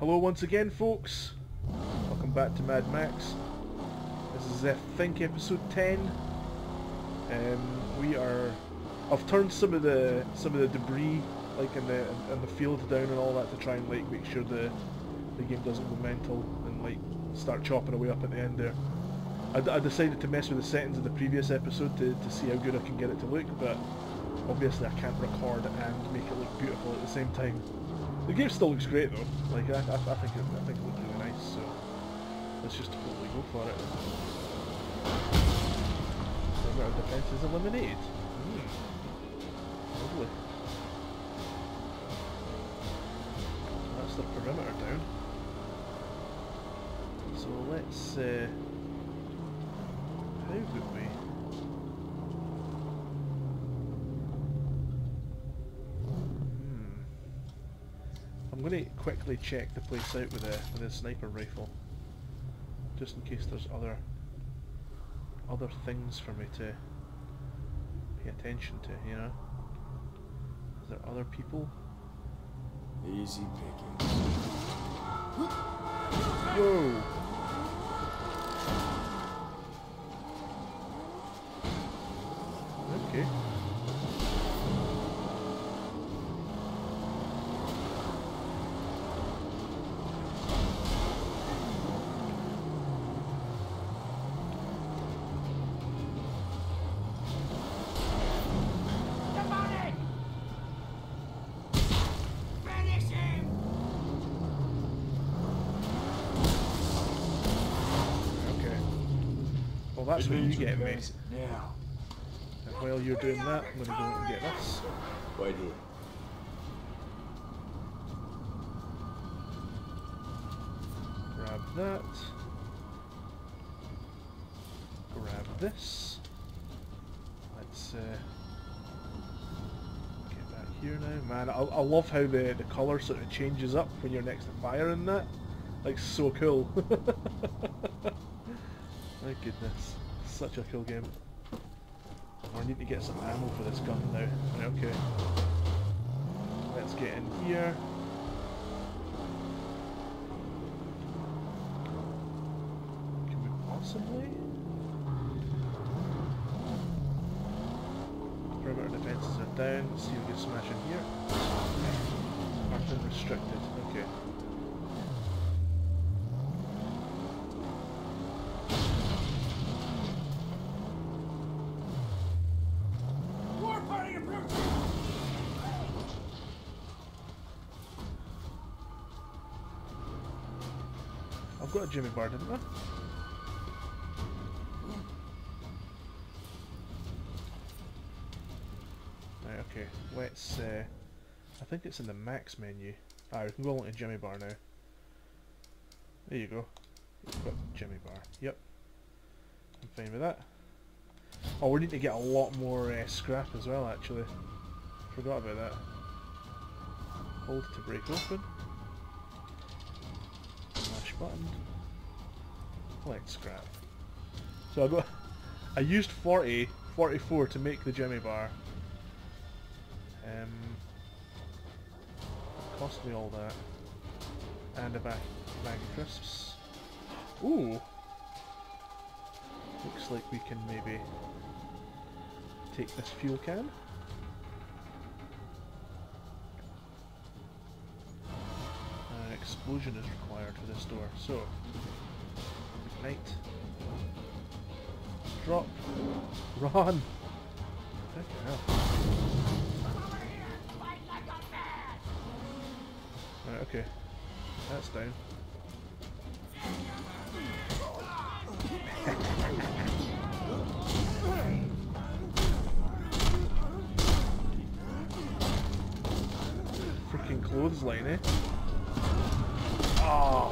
Hello once again, folks. Welcome back to Mad Max. This is, I think, episode 10. Um, we are... I've turned some of the some of the debris, like in the in the field, down and all that to try and like make sure the the game doesn't go mental and like start chopping away up at the end there. I, I decided to mess with the settings of the previous episode to, to see how good I can get it to look, but obviously I can't record and make it look beautiful at the same time. The game still looks great though. Like I, I, I think it, I think it looks really nice. So let's just totally go for it. Perimeter defense is eliminated. Hmm. Lovely. That's the perimeter down. So let's. Uh, how would we? Hmm. I'm going to quickly check the place out with a with a sniper rifle, just in case there's other other things for me to pay attention to. You know, is there other people? Easy pickings. Whoa! Okay. Demonic! Finish him! Okay. Well, that's what you get me. commences Now. And while you're doing that, I'm going to go and get this. Right here. Grab that. Grab this. Let's uh, get back here now. Man, I, I love how the, the colour sort of changes up when you're next to fire in that. Like, so cool. My goodness. Such a cool game. Oh, I need to get some ammo for this gun now. Okay. Let's get in here. Can we possibly? Perimeter defences are down. Let's see if we can smash in here. Nothing restricted. Okay. War party approaching! I've got a Jimmy bar, didn't I? Right, okay. Let's, uh, I think it's in the max menu. Ah, we can go on to Jimmy bar now. There you go. You've got Jimmy bar. Yep. I'm fine with that. Oh, we need to get a lot more uh, scrap as well, actually. Forgot about that. Hold to break open. Button. Collect scrap. So I got, I used 40, 44 to make the Jimmy bar. Um, cost me all that. And a bag, bag of crisps. Ooh! Looks like we can maybe take this fuel can. Explosion is required for this door, so ignite, drop, run. Right, okay, that's down. Freaking clothesline, eh?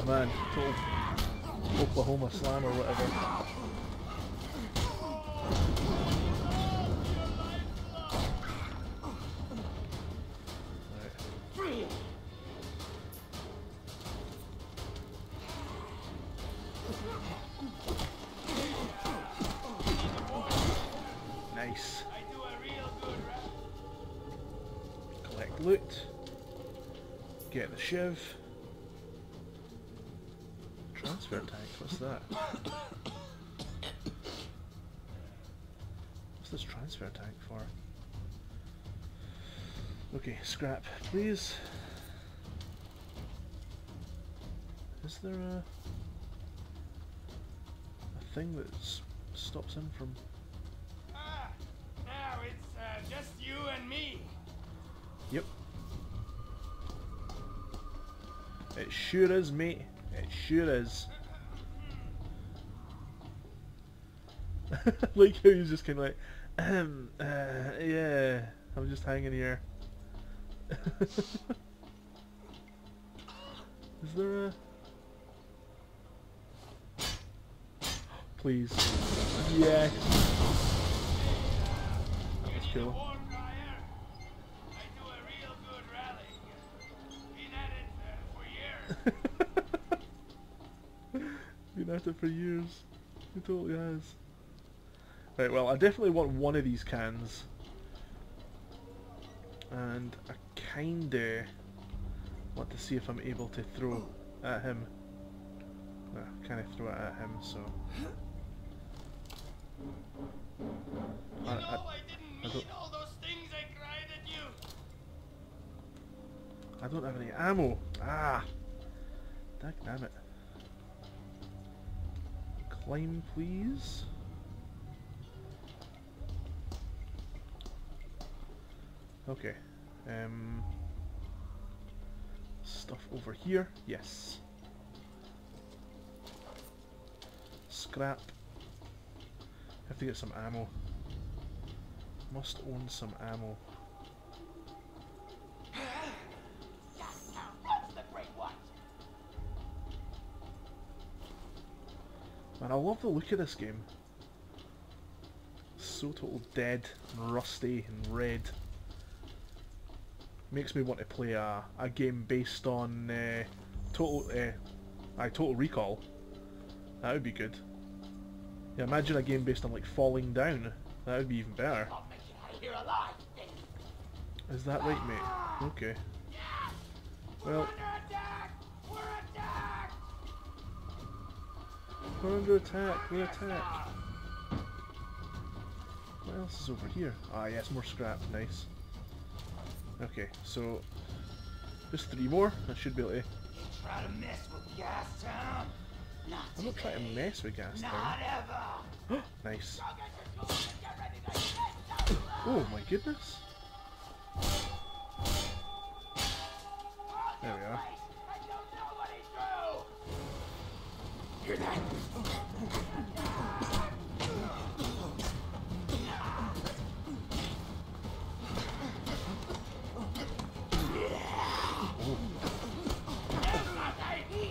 Man, Oklahoma slam or whatever. Nice. Collect loot. Get the shiv. Transfer tank, what's that? What's this transfer tank for? Okay, scrap, please. Is there a a thing that stops him from? Ah, now it's uh, just you and me. Yep. It sure is, mate. It sure is. like how he's just kind of like, um, uh, yeah, I'm just hanging here. is there a? Please. Yes. That was cool. War crier. I do a real good rally. Been at it uh, for years. Been at it for years. He totally has. Right, well, I definitely want one of these cans. And I kinda want to see if I'm able to throw at him. Can I throw it at him, so... You I- know I- I, didn't I mean don't- all those things I cried at you. I don't have any ammo. Ah! Dag damn it. Climb, please. Okay. Um. Stuff over here. Yes. Scrap. Have to get some ammo. Must own some ammo. That's the great one. Man, I love the look of this game. So total dead and rusty and red. Makes me want to play a, a game based on uh, Total uh, I Total Recall. That would be good. Yeah, imagine a game based on like Falling Down. That would be even better. I'll make it out of here alive. Is that right, mate? Okay. Well, we're under attack. We're attacked. What else is over here? Ah, yes, more scrap. Nice. Okay, so just three more. I should be able to. You try to mess with Gas Town? Not I'm not trying to mess with gas Not town. ever. nice. Go get your tools and get ready to get some Oh my goodness. There we are. And you'll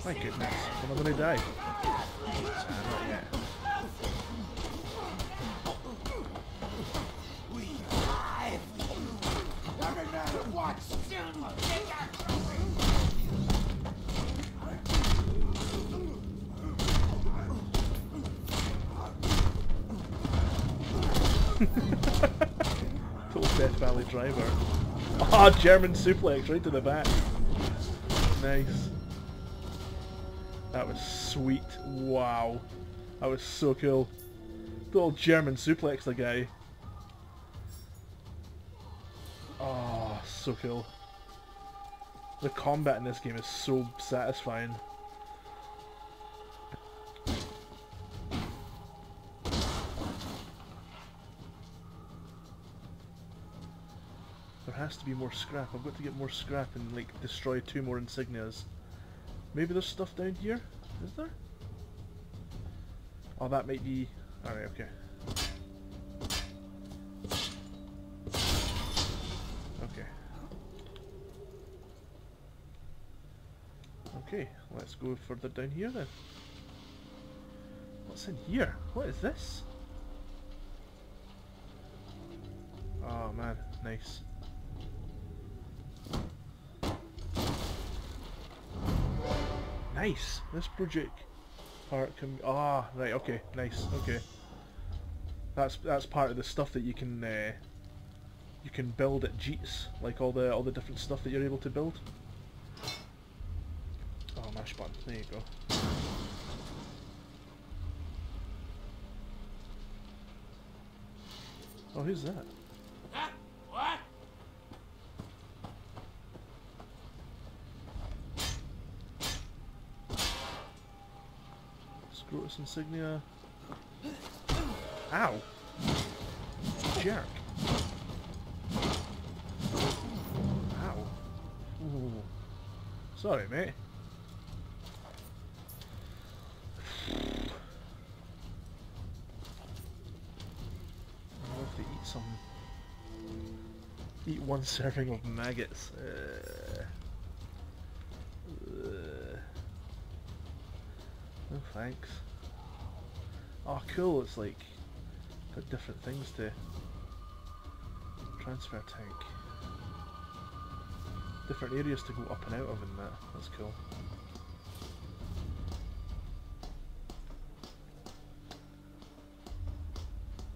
My goodness. Am I gonna die? Driver. Ah, German suplex right to the back. Nice. That was sweet. Wow. That was so cool. Total German suplex the guy. Oh, so cool. The combat in this game is so satisfying. There has to be more scrap. I've got to get more scrap and like destroy two more insignias. Maybe there's stuff down here? Is there? Oh, that might be... Alright, okay. Okay. Okay, let's go further down here then. What's in here? What is this? Oh man, nice. Nice. This project part can. Ah, oh, right. Okay. Nice. Okay. That's that's part of the stuff that you can uh, you can build at Jeet's, like all the all the different stuff that you're able to build. Oh, mash button. There you go. Oh, who's that? Insignia. Ow! Jerk. Ow. Ooh. Sorry, mate. I'd love to eat some. Eat one serving of maggots. Uh, uh, no thanks. Oh cool, it's like got different things to transfer tank. Different areas to go up and out of in that. That's cool.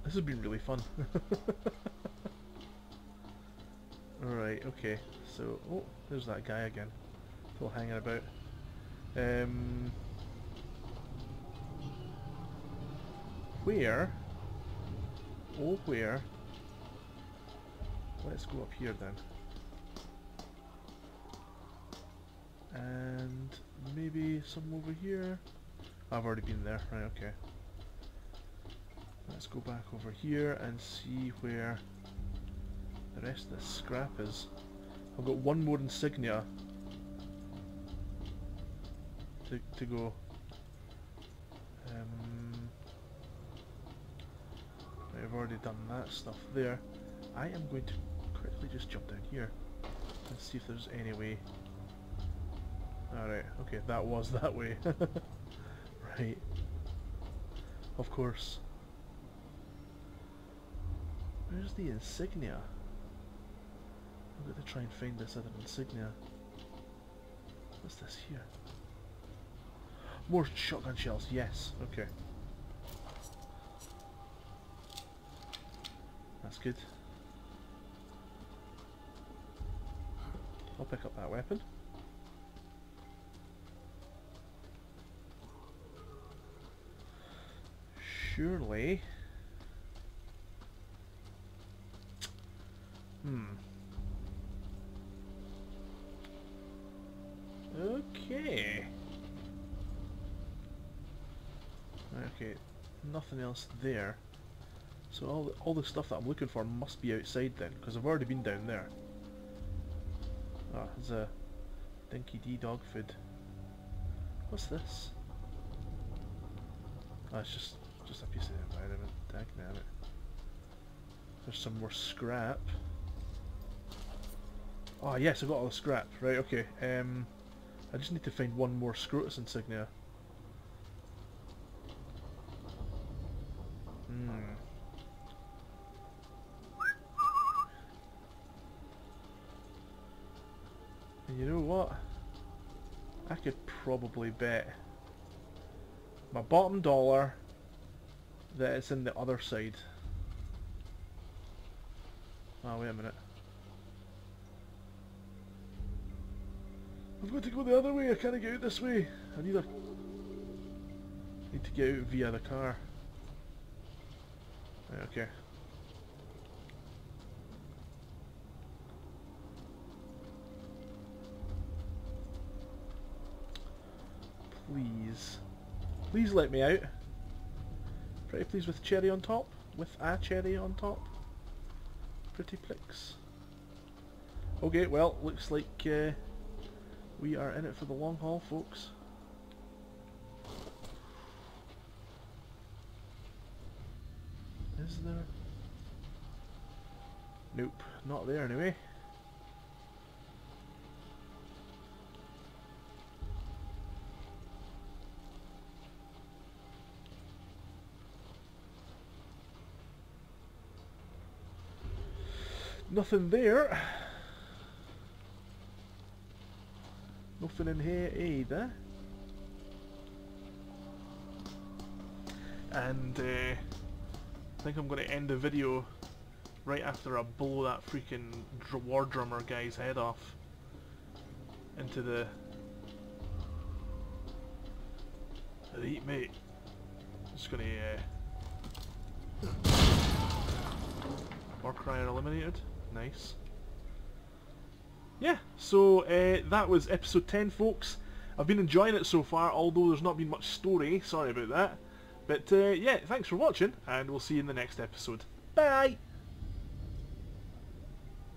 This has been really fun. Alright, okay. So, oh, there's that guy again. Still hanging about. Um, where? Oh, where? Let's go up here then. And maybe some over here. I've already been there, right, okay. Let's go back over here and see where the rest of the scrap is. I've got one more insignia to, to go. Um, right, I've already done that stuff there. I am going to quickly just jump down here and see if there's any way. Alright, okay, that was that way. right. Of course. Where's the insignia? I'm going to try and find this other insignia. What's this here? More shotgun shells, yes, okay. That's good. I'll pick up that weapon. Surely. Hmm. Okay. Okay, nothing else there. So all the, all the stuff that I'm looking for must be outside then, because I've already been down there. Ah, there's a Dinki-Di dog food. What's this? Oh, it's just just a piece of environment. Dag nabbit. There's some more scrap. Oh yes, I've got all the scrap. Right, okay. Um, I just need to find one more Scrotus insignia. Hmm. And you know what? I could probably bet my bottom dollar that it's in the other side. Oh, wait a minute. I've got to go the other way, I can't get out this way. I need a... need to get out via the car. Okay. Please. Please let me out. Pretty please with cherry on top. With a cherry on top. Pretty please. Okay, well, looks like uh, we are in it for the long haul, folks. Is there? Nope, not there anyway. Nothing there. Nothing in here either. And uh, I think I'm going to end the video right after I blow that freaking dr war drummer guy's head off into the eat mate. Just gonna uh, Or crier eliminated. Nice. Yeah, so uh, that was episode 10 folks. I've been enjoying it so far, although there's not been much story, sorry about that. But uh, yeah, thanks for watching, and we'll see you in the next episode. Bye!